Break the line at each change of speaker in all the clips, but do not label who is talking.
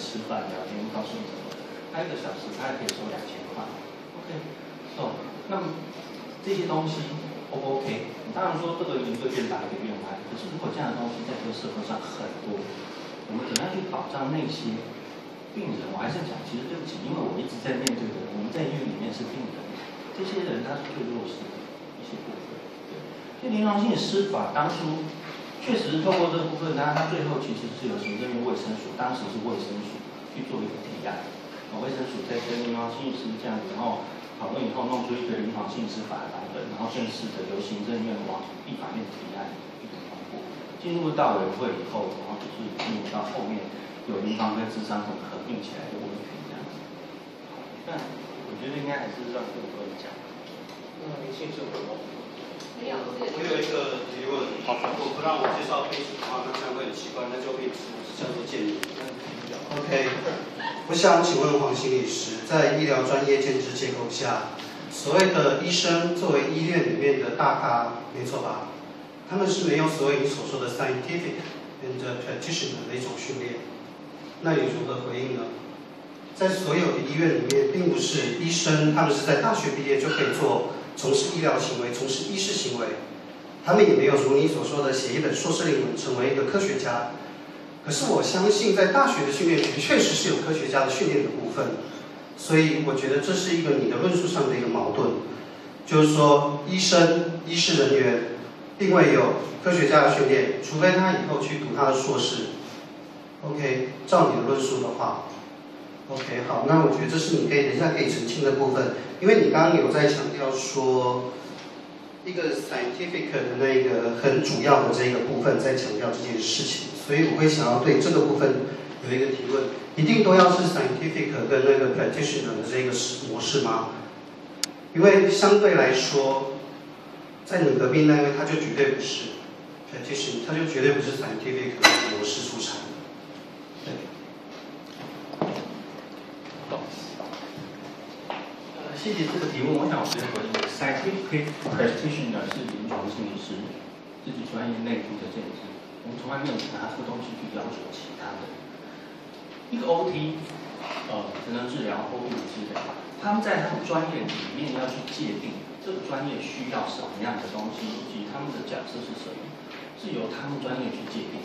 吃饭聊天，告诉你什么，他一个小时他也可以收两千块，OK，哦，那么这些东西 O 不 OK？当然说这个一个愿打一个愿挨，可是如果这样的东西在这个社会上很多，我们怎么样去保障那些病人？我还是讲，其实对不起，因为我一直在面对的，我们在医院里面是病人，这些人他是最弱势的一些部分。对，所以临床性司法当初。确实是透过这部分，它它最后其实是由行政院卫生署，当时是卫生署去做一个提案，啊，卫生署在跟临床性师这样子，然后讨论以后弄出一个临床性司法的版本，然后正式的由行政院往立法院提案通过，进入到委员会以后，然后就是进入到后面有临床跟智商很合并起来的问题这样子。那我觉得应该还是让更多人讲。
那您先说吧。
我
一个提问，如果不让我介绍背景的话，那这样会很奇怪，那就会叫做建议。OK，我想请问黄心理师，在医疗专业建制结构下，所谓的医生作为医院里面的大咖，没错吧？他们是没有所谓你所说的 scientific and practitioner 的一种训练，那你如何回应呢？在所有的医院里面，并不是医生他们是在大学毕业就可以做。从事医疗行为，从事医师行为，他们也没有如你所说的写一本硕士论文，成为一个科学家。可是我相信，在大学的训练确实是有科学家的训练的部分，所以我觉得这是一个你的论述上的一个矛盾，就是说，医生、医师人员并未有科学家的训练，除非他以后去读他的硕士。OK，照你的论述的话。OK，好，那我觉得这是你可以等一下可以澄清的部分，因为你刚刚有在强调说一个 scientific 的那个很主要的这个部分在强调这件事情，所以我会想要对这个部分有一个提问，一定都要是 scientific 跟那个 practitioner 的这个模式吗？因为相对来说，在你隔壁那位他就绝对不是 practitioner，他就绝对不是 scientific 模式出产。
谢谢这个提问，我想我直接回应。Scientific practitioner 是临床心理师自己专业内部的建制，我们从来没有拿这个东西去要求其他的。一个 OT，呃，职能治疗、OT 治疗，他们在他们专业里面要去界定这个专业需要什么样的东西，以及他们的角色是什么，是由他们专业去界定。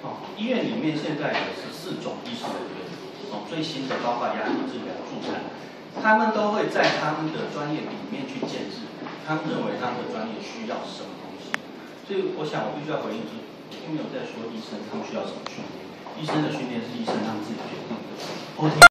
哦，医院里面现在有十四种医师人员，哦，最新的包括压力治疗、助产。他们都会在他们的专业里面去建制，他们认为他们的专业需要什么东西，所以我想我必须要回应，是并没有在说医生他们需要什么训练，医生的训练是医生他们自己决定的。